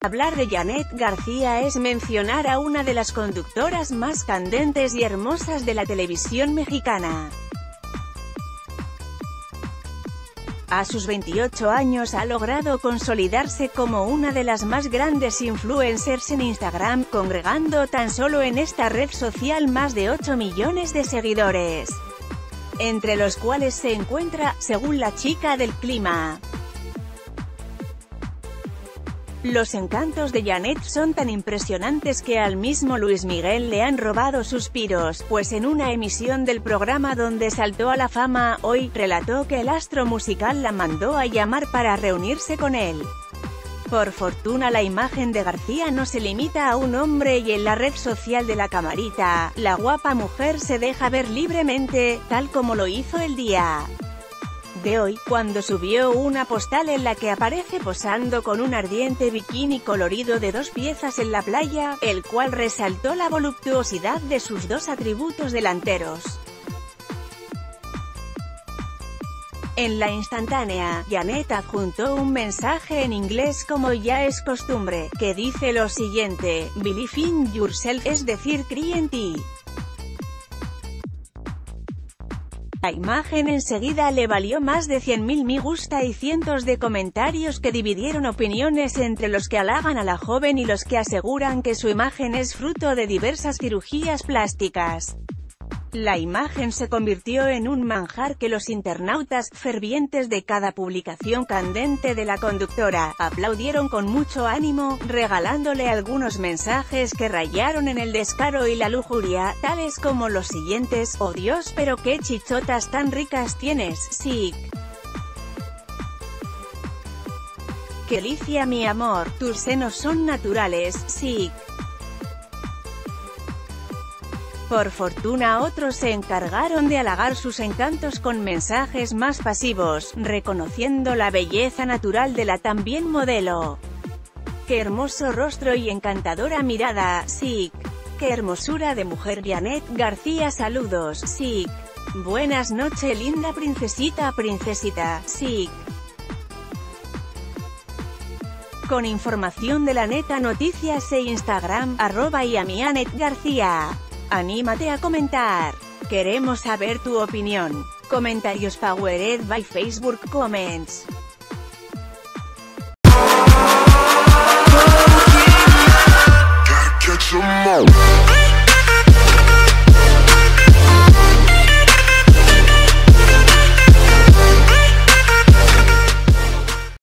Hablar de Janet García es mencionar a una de las conductoras más candentes y hermosas de la televisión mexicana. A sus 28 años ha logrado consolidarse como una de las más grandes influencers en Instagram, congregando tan solo en esta red social más de 8 millones de seguidores. Entre los cuales se encuentra, según la chica del clima, los encantos de Janet son tan impresionantes que al mismo Luis Miguel le han robado suspiros, pues en una emisión del programa donde saltó a la fama, hoy, relató que el astro musical la mandó a llamar para reunirse con él. Por fortuna la imagen de García no se limita a un hombre y en la red social de la camarita, la guapa mujer se deja ver libremente, tal como lo hizo el día de hoy, cuando subió una postal en la que aparece posando con un ardiente bikini colorido de dos piezas en la playa, el cual resaltó la voluptuosidad de sus dos atributos delanteros. En la instantánea, Janet adjuntó un mensaje en inglés como ya es costumbre, que dice lo siguiente, Believe in yourself, es decir, cree en ti. La imagen enseguida le valió más de 100.000 me gusta y cientos de comentarios que dividieron opiniones entre los que halagan a la joven y los que aseguran que su imagen es fruto de diversas cirugías plásticas. La imagen se convirtió en un manjar que los internautas, fervientes de cada publicación candente de la conductora, aplaudieron con mucho ánimo, regalándole algunos mensajes que rayaron en el descaro y la lujuria, tales como los siguientes, oh Dios pero qué chichotas tan ricas tienes, sí. Que delicia mi amor, tus senos son naturales, sí. Por fortuna otros se encargaron de halagar sus encantos con mensajes más pasivos, reconociendo la belleza natural de la también modelo. ¡Qué hermoso rostro y encantadora mirada, sí! ¡Qué hermosura de mujer Janet García saludos, sí! Buenas noches linda princesita princesita, sí. Con información de la neta noticias e Instagram, arroba y García. Anímate a comentar. Queremos saber tu opinión. Comentarios powered by Facebook Comments.